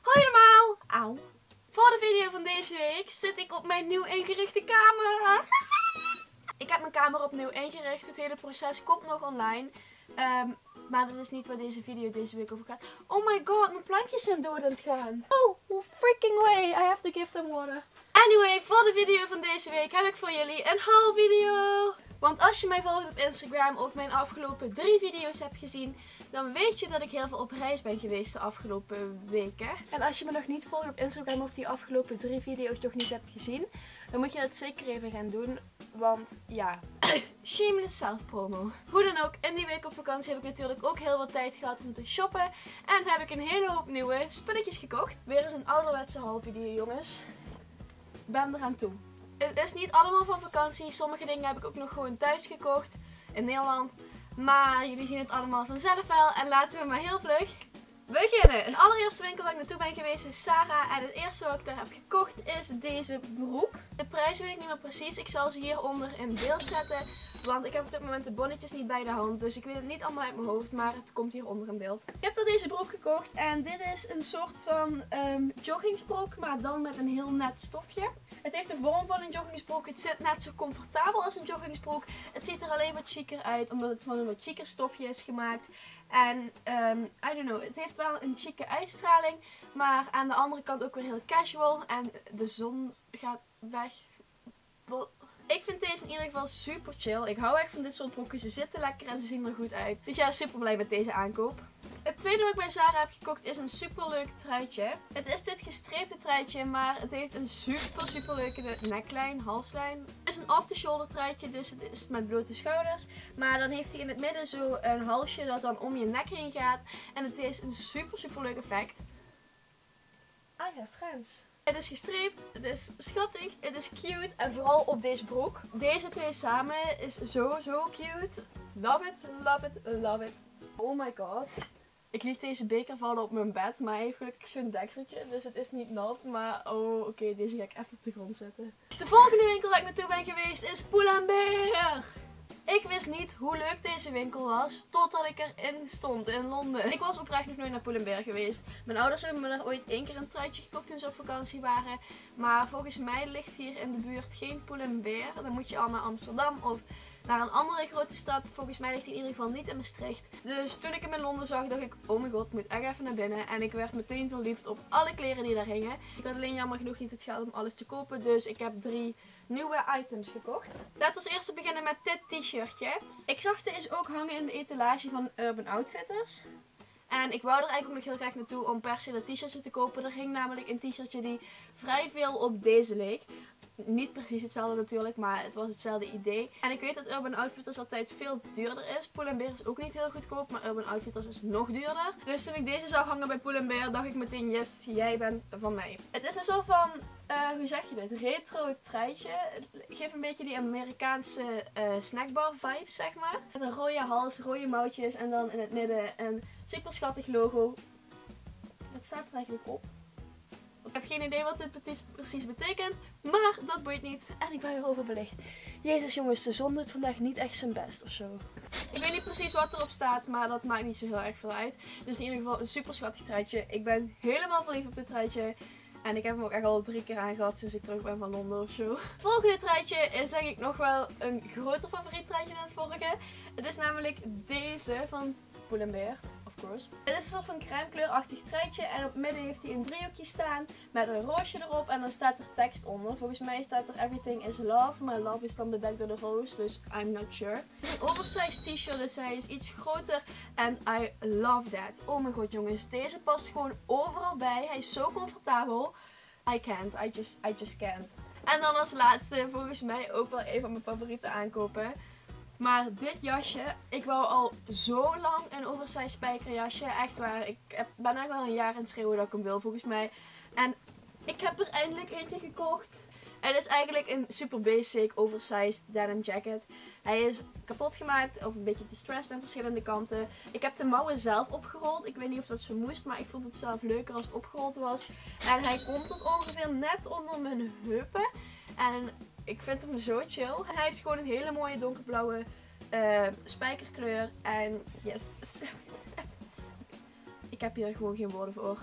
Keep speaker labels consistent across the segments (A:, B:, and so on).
A: Hoi allemaal! Auw. Voor de video van deze week zit ik op mijn nieuw ingerichte kamer. ik heb mijn kamer opnieuw ingericht. Het hele proces komt nog online. Ehm, maar dat is niet waar deze video deze week over gaat. Oh my god, mijn plantjes zijn dood aan het gaan. Oh, freaking way. I have to give them water. Anyway, voor de video van deze week heb ik voor jullie een haul video. Want als je mij volgt op Instagram of mijn afgelopen drie video's hebt gezien, dan weet je dat ik heel veel op reis ben geweest de afgelopen weken. En als je me nog niet volgt op Instagram of die afgelopen drie video's nog niet hebt gezien, dan moet je dat zeker even gaan doen. Want ja, shameless self-promo. Hoe dan ook, in die week op vakantie heb ik natuurlijk ook heel wat tijd gehad om te shoppen. En heb ik een hele hoop nieuwe spulletjes gekocht. Weer eens een ouderwetse haul video jongens. Ben eraan toe het is niet allemaal van vakantie. Sommige dingen heb ik ook nog gewoon thuis gekocht in Nederland. Maar jullie zien het allemaal vanzelf wel. En laten we maar heel vlug beginnen. De allereerste winkel waar ik naartoe ben geweest is Sarah. En het eerste wat ik daar heb gekocht is deze broek. De prijs weet ik niet meer precies. Ik zal ze hieronder in beeld zetten. Want ik heb op dit moment de bonnetjes niet bij de hand. Dus ik weet het niet allemaal uit mijn hoofd. Maar het komt hieronder in beeld. Ik heb er deze broek gekocht. En dit is een soort van um, joggingsbroek. Maar dan met een heel net stofje. Het heeft de vorm van een joggingsbroek. Het zit net zo comfortabel als een joggingsbroek. Het ziet er alleen wat chiquer uit. Omdat het van een wat chiquer stofje is gemaakt. En um, I don't know, het heeft wel een chique uitstraling. Maar aan de andere kant ook weer heel casual. En de zon gaat weg. Ik vind deze in ieder geval super chill. Ik hou echt van dit soort broeken. Ze zitten lekker en ze zien er goed uit. Dus ja, super blij met deze aankoop. Het tweede wat ik bij Zara heb gekocht is een super leuk truitje. Het is dit gestreepte truitje, maar het heeft een super super leuke neckline, halslijn. Het is een off-the-shoulder truitje, dus het is met blote schouders. Maar dan heeft hij in het midden zo een halsje dat dan om je nek heen gaat. En het is een super super leuk effect. Ah ja, Frans. Het is gestreept, het is schattig, het is cute en vooral op deze broek. Deze twee samen is zo zo cute. Love it, love it, love it. Oh my god. Ik liet deze beker vallen op mijn bed, maar hij heeft gelukkig zo'n dekseltje, dus het is niet nat. Maar oh, oké, deze ga ik even op de grond zetten. De volgende winkel waar ik naartoe ben geweest is Pull&Bear. Ik wist niet hoe leuk deze winkel was, totdat ik erin stond in Londen. Ik was oprecht nog nooit naar Pull&Bear geweest. Mijn ouders hebben me daar ooit één keer een truitje gekocht toen ze op vakantie waren. Maar volgens mij ligt hier in de buurt geen Pull&Bear. Dan moet je al naar Amsterdam of naar een andere grote stad. Volgens mij ligt hij in ieder geval niet in Maastricht. Dus toen ik hem in Londen zag, dacht ik, oh mijn god, ik moet echt even naar binnen. En ik werd meteen verliefd op alle kleren die daar hingen. Ik had alleen jammer genoeg niet het geld om alles te kopen. Dus ik heb drie nieuwe items gekocht. Laten we als eerste beginnen met dit t-shirtje. Ik zag deze ook hangen in de etalage van Urban Outfitters. En ik wou er eigenlijk ook nog heel graag naartoe om per se dat t-shirtje te kopen. Er ging namelijk een t-shirtje die vrij veel op deze leek. Niet precies hetzelfde natuurlijk, maar het was hetzelfde idee. En ik weet dat Urban Outfitters altijd veel duurder is. Pull&Bear is ook niet heel goedkoop, maar Urban Outfitters is nog duurder. Dus toen ik deze zag hangen bij Pull&Bear, dacht ik meteen, yes, jij bent van mij. Het is een soort van, uh, hoe zeg je dit, retro truitje. Het geeft een beetje die Amerikaanse uh, snackbar vibes, zeg maar. Met een rode hals, rode mouwtjes en dan in het midden een super schattig logo. Wat staat er eigenlijk op? Ik heb geen idee wat dit precies betekent, maar dat boeit niet. En ik ben erover belicht. Jezus jongens, de zon doet vandaag niet echt zijn best of zo. Ik weet niet precies wat erop staat, maar dat maakt niet zo heel erg veel uit. Dus in ieder geval een super schattig truitje. Ik ben helemaal verliefd op dit truitje. En ik heb hem ook echt al drie keer aangehad sinds ik terug ben van Londen of zo. Volgende truitje is denk ik nog wel een groter favoriet truitje dan het vorige. Het is namelijk deze van Pull&Bear. Het is een soort van crème kleurachtig truitje. En op midden heeft hij een driehoekje staan met een roosje erop. En dan staat er tekst onder. Volgens mij staat er everything is love. Maar love is dan bedekt door de roos. Dus I'm not sure. Het is een oversized t-shirt. Dus hij is iets groter. En I love that. Oh mijn god jongens. Deze past gewoon overal bij. Hij is zo comfortabel. I can't. I just, I just can't. En dan als laatste volgens mij ook wel een van mijn favoriete aankopen. Maar dit jasje, ik wou al zo lang een oversized spijkerjasje. Echt waar, ik heb, ben echt wel een jaar aan het schreeuwen dat ik hem wil volgens mij. En ik heb er eindelijk eentje gekocht. Het is eigenlijk een super basic oversized denim jacket. Hij is kapot gemaakt of een beetje distressed aan verschillende kanten. Ik heb de mouwen zelf opgerold. Ik weet niet of dat zo moest, maar ik vond het zelf leuker als het opgerold was. En hij komt tot ongeveer net onder mijn heupen. En ik vind hem zo chill. Hij heeft gewoon een hele mooie donkerblauwe uh, spijkerkleur. En yes. ik heb hier gewoon geen woorden voor.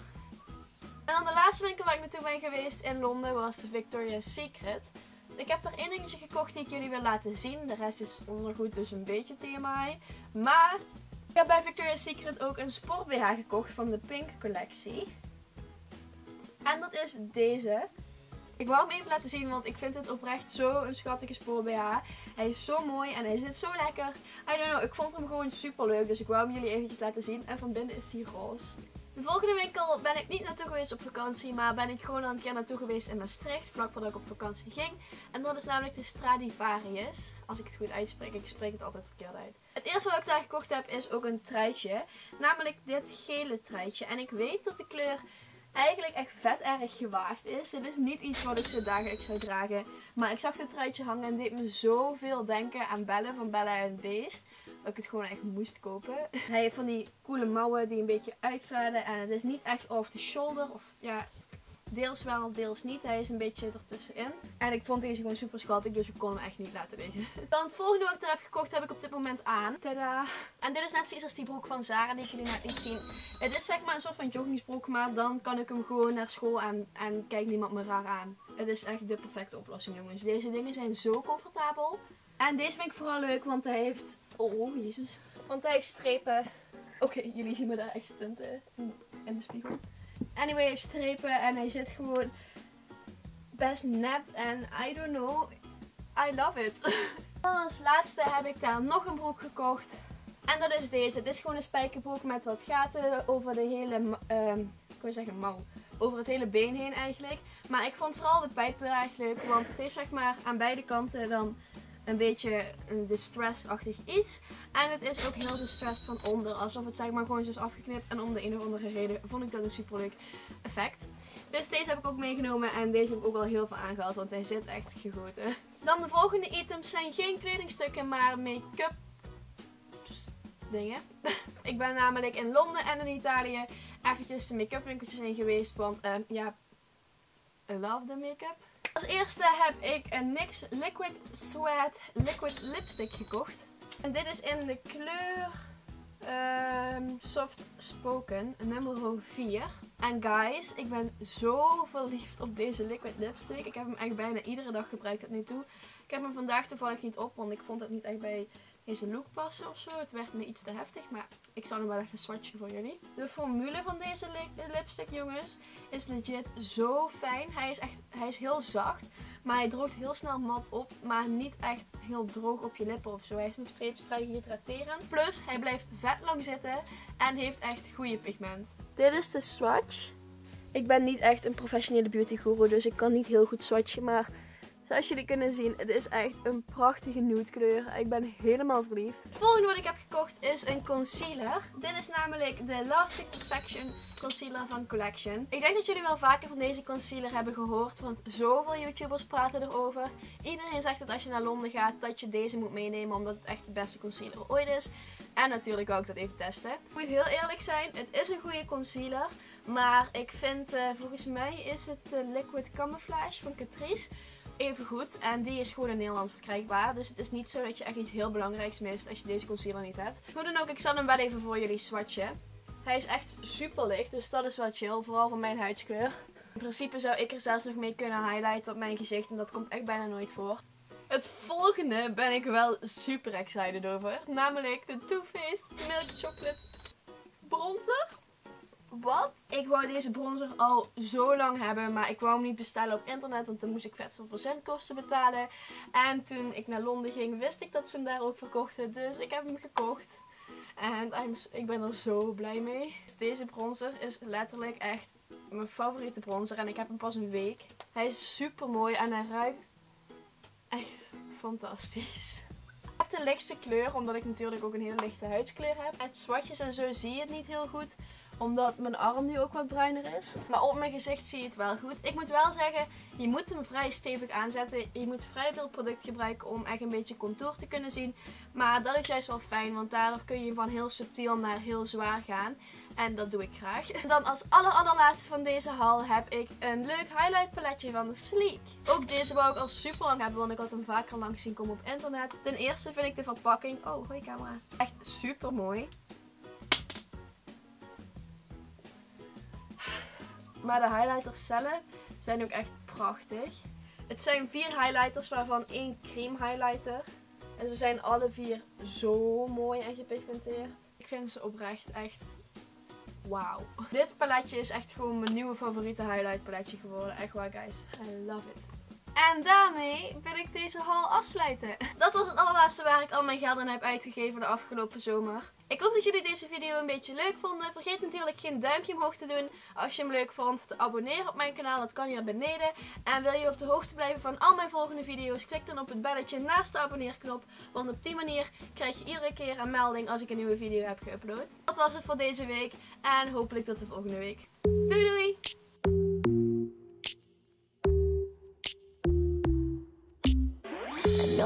A: En dan de laatste winkel waar ik naartoe ben geweest in Londen was de Victoria's Secret. Ik heb er één dingetje gekocht die ik jullie wil laten zien. De rest is ondergoed, dus een beetje TMI. Maar ik heb bij Victoria's Secret ook een sport BH gekocht van de Pink collectie. En dat is deze. Ik wou hem even laten zien, want ik vind het oprecht zo een schattige spoor BH. Hij is zo mooi en hij zit zo lekker. I don't know, ik vond hem gewoon super leuk. Dus ik wou hem jullie eventjes laten zien. En van binnen is hij roze. De volgende winkel ben ik niet naartoe geweest op vakantie, maar ben ik gewoon al een keer naartoe geweest in Maastricht, vlak voordat ik op vakantie ging. En dat is namelijk de Stradivarius, als ik het goed uitspreek. Ik spreek het altijd verkeerd uit. Het eerste wat ik daar gekocht heb is ook een truitje, namelijk dit gele truitje. En ik weet dat de kleur eigenlijk echt vet erg gewaagd is. Dit is niet iets wat ik zo dagelijks zou dragen. Maar ik zag dit truitje hangen en deed me zoveel denken aan Belle van Bella en Beest. Dat ik het gewoon echt moest kopen. Hij heeft van die coole mouwen die een beetje uitvladen. En het is niet echt off the shoulder. Of ja, Deels wel, deels niet. Hij is een beetje ertussenin. En ik vond deze gewoon super schattig, dus ik kon hem echt niet laten liggen. Dan het volgende wat ik er heb gekocht, heb ik op dit moment aan. Tada! En dit is net zoiets als die broek van Zara die ik jullie net liet zien. Het is zeg maar een soort van joggingsbroek, maar dan kan ik hem gewoon naar school aan en kijkt niemand me raar aan. Het is echt de perfecte oplossing, jongens. Deze dingen zijn zo comfortabel. En deze vind ik vooral leuk, want hij heeft... Oh, jezus. Want hij heeft strepen. Oké, jullie zien me daar echt stunten in de spiegel. Anyway, hij heeft strepen en hij zit gewoon best net. En I don't know, I love it. Dan als laatste heb ik daar nog een broek gekocht. En dat is deze. Het is gewoon een spijkerbroek met wat gaten over de hele, uh, ik wil zeggen mouw, over het hele been heen eigenlijk. Maar ik vond vooral de pijpen eigenlijk leuk, want het heeft zeg maar aan beide kanten dan een beetje een distressed-achtig iets. En het is ook heel distressed van onder. Alsof het zeg maar gewoon zo is afgeknipt. En om de een of andere reden vond ik dat een super leuk effect. Dus deze heb ik ook meegenomen. En deze heb ik ook wel heel veel aangehaald. Want hij zit echt gegoten. Dan de volgende items zijn geen kledingstukken. Maar make-up dingen. ik ben namelijk in Londen en in Italië eventjes de make-up winkeltjes in geweest. Want uh, ja, I love the make-up. Als eerste heb ik een NYX Liquid Sweat Liquid Lipstick gekocht. En dit is in de kleur ehm, Soft Spoken, nummer 4. En guys, ik ben zo verliefd op deze liquid lipstick. Ik heb hem echt bijna iedere dag gebruikt tot nu toe. Ik heb hem vandaag toevallig niet op, want ik vond het niet echt bij deze look passen of zo. Het werd me iets te heftig, maar ik zal hem wel even swatchen voor jullie. De formule van deze lipstick, jongens, is legit zo fijn. Hij is echt, hij is heel zacht, maar hij droogt heel snel mat op, maar niet echt heel droog op je lippen of zo. Hij is nog steeds vrij hydraterend. Plus, hij blijft vet lang zitten en heeft echt goede pigment. Dit is de swatch. Ik ben niet echt een professionele beauty guru, dus ik kan niet heel goed swatchen, maar Zoals jullie kunnen zien, het is echt een prachtige nude kleur. Ik ben helemaal verliefd. Het volgende wat ik heb gekocht is een concealer. Dit is namelijk de Lasting Perfection Concealer van Collection. Ik denk dat jullie wel vaker van deze concealer hebben gehoord, want zoveel YouTubers praten erover. Iedereen zegt dat als je naar Londen gaat, dat je deze moet meenemen, omdat het echt de beste concealer ooit is. En natuurlijk ik dat even testen. Ik moet heel eerlijk zijn, het is een goede concealer. Maar ik vind, uh, volgens mij is het uh, Liquid Camouflage van Catrice even goed. En die is gewoon in Nederland verkrijgbaar. Dus het is niet zo dat je echt iets heel belangrijks mist als je deze concealer niet hebt. Hoe dan ook, ik zal hem wel even voor jullie swatchen. Hij is echt super licht, dus dat is wel chill. Vooral voor mijn huidskleur. In principe zou ik er zelfs nog mee kunnen highlighten op mijn gezicht. En dat komt echt bijna nooit voor. Het volgende ben ik wel super excited over. Namelijk de Too Faced Milk Chocolate Bronzer wat? Ik wou deze bronzer al zo lang hebben, maar ik wou hem niet bestellen op internet, want dan moest ik vet veel verzendkosten betalen. En toen ik naar Londen ging, wist ik dat ze hem daar ook verkochten, dus ik heb hem gekocht. En ik ben er zo blij mee. Dus deze bronzer is letterlijk echt mijn favoriete bronzer en ik heb hem pas een week. Hij is super mooi en hij ruikt echt fantastisch. De lichtste kleur, omdat ik natuurlijk ook een hele lichte huidskleur heb. Het swatjes en zo zie je het niet heel goed Omdat mijn arm nu ook wat bruiner is. Maar op mijn gezicht zie je het wel goed. Ik moet wel zeggen, je moet hem vrij stevig aanzetten. Je moet vrij veel product gebruiken om echt een beetje contour te kunnen zien. Maar dat is juist wel fijn, want daardoor kun je van heel subtiel naar heel zwaar gaan. En dat doe ik graag. Dan als aller allerlaatste van deze haul heb ik een leuk highlight paletje van Sleek. Ook deze wou ik al super lang hebben, want ik had hem vaker langs zien komen op internet. Ten eerste vind ik de verpakking, oh hoi camera, echt super mooi. Maar de highlighters zelf zijn ook echt prachtig. Het zijn vier highlighters, waarvan één cream highlighter. En ze zijn alle vier zo mooi en gepigmenteerd. Ik vind ze oprecht echt wauw. Dit paletje is echt gewoon mijn nieuwe favoriete highlight paletje geworden. Echt waar guys, I love it. En daarmee wil ik deze haul afsluiten. Dat was het allerlaatste waar ik al mijn geld in heb uitgegeven de afgelopen zomer. Ik hoop dat jullie deze video een beetje leuk vonden. Vergeet natuurlijk geen duimpje omhoog te doen als je hem leuk vond. Te abonneren op mijn kanaal, dat kan hier beneden. En wil je op de hoogte blijven van al mijn volgende video's, klik dan op het belletje naast de abonneerknop. Want op die manier krijg je iedere keer een melding als ik een nieuwe video heb geüpload. Dat was het voor deze week en hopelijk tot de volgende week. Doei doei!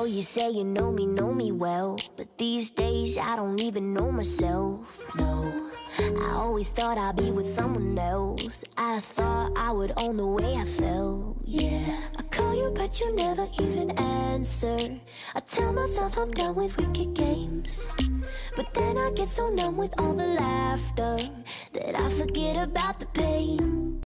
B: You say you know me, know me well. But these days I don't even know myself, no. I always thought I'd be with someone else. I thought I would own the way I felt, yeah. I call you, but you never even answer. I tell myself I'm done with wicked games. But then I get so numb with all the laughter that I forget about the pain.